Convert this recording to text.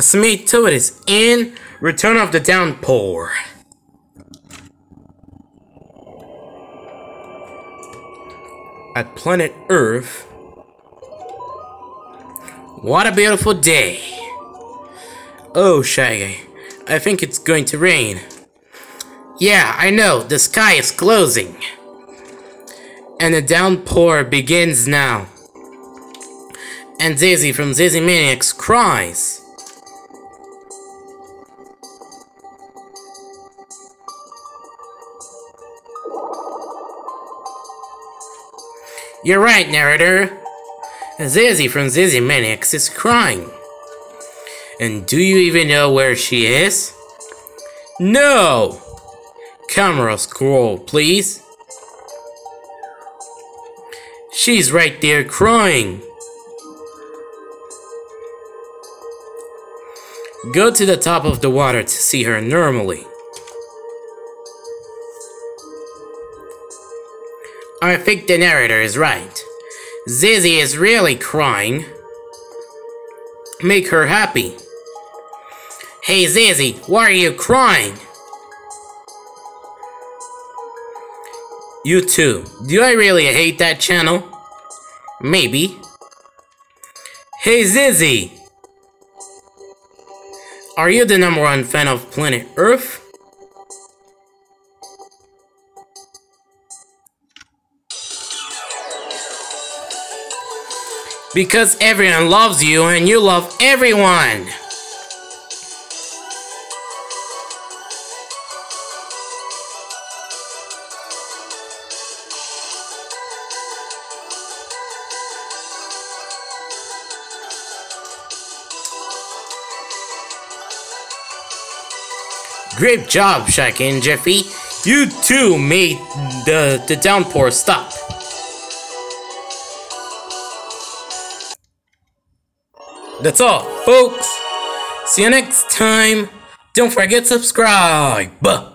Submit to it is in Return of the Downpour. At planet Earth. What a beautiful day. Oh, Shaggy. I think it's going to rain. Yeah, I know. The sky is closing. And the downpour begins now. And Zizzy from Zizzy Maniacs cries. You're right, narrator. Zizzy from Zizzy Maniacs is crying. And do you even know where she is? No! Camera scroll, please. She's right there crying. Go to the top of the water to see her normally. I think the narrator is right. Zizzy is really crying. Make her happy. Hey Zizzy, why are you crying? You too. Do I really hate that channel? Maybe. Hey Zizzy! Are you the number one fan of planet Earth? Because everyone loves you and you love everyone. Great job, Shaggy and Jeffy. You two made the, the downpour stop. That's all, folks. See you next time. Don't forget to subscribe.